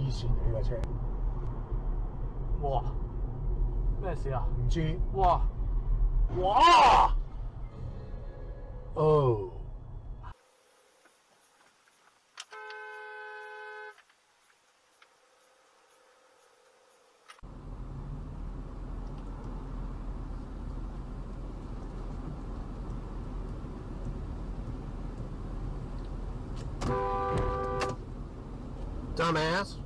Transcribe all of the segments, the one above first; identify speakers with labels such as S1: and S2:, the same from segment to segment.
S1: 黐线呢架车，
S2: 哇！咩事啊？
S1: 唔知
S2: 哇！哇！
S1: 哦。Dumbass.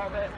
S2: Even daar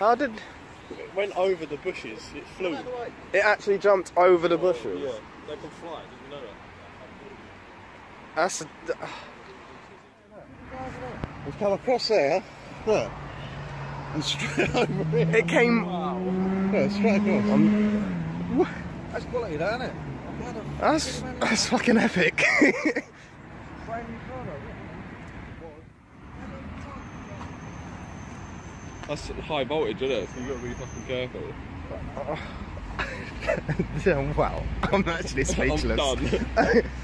S3: How did
S4: It went over the bushes. It flew.
S3: it actually jumped over the bushes?
S4: Yeah, they can fly. Did you know that?
S3: That's. It's come across there. Look. And straight over here. It came. Yeah, straight across. I'm,
S5: That's quality, though, isn't it?
S3: that's that's fucking epic.
S4: That's high voltage, isn't it? So you got to be fucking careful.
S3: yeah, wow. I'm actually speechless.
S4: I'm done.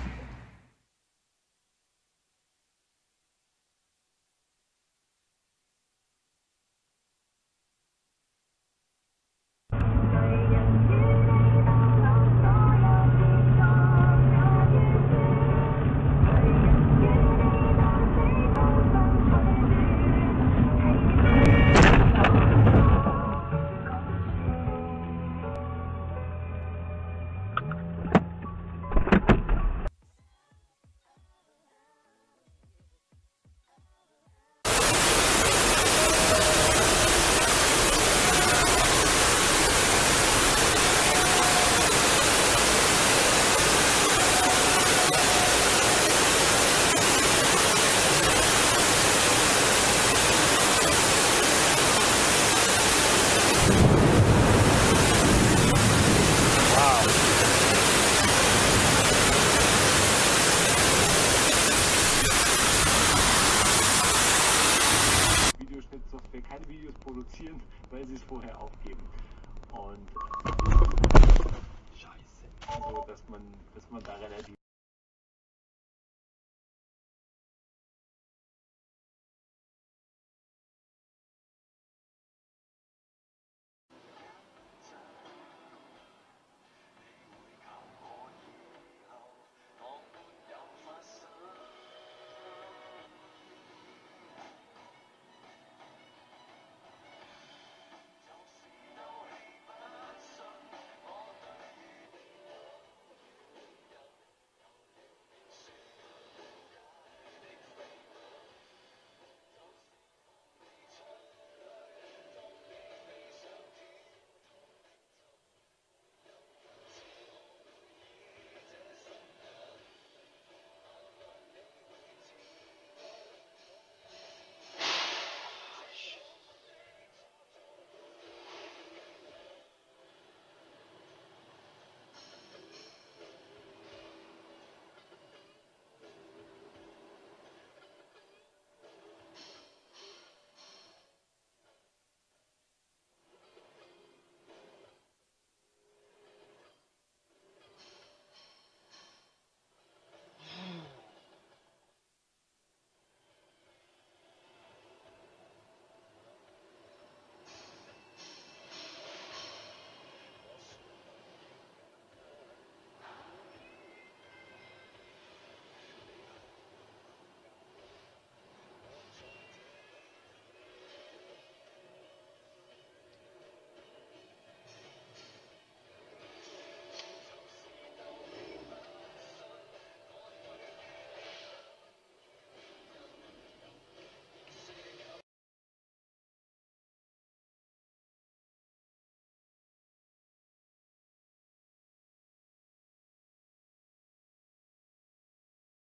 S6: vorher aufgeben. Und scheiße. Also dass man dass man da relativ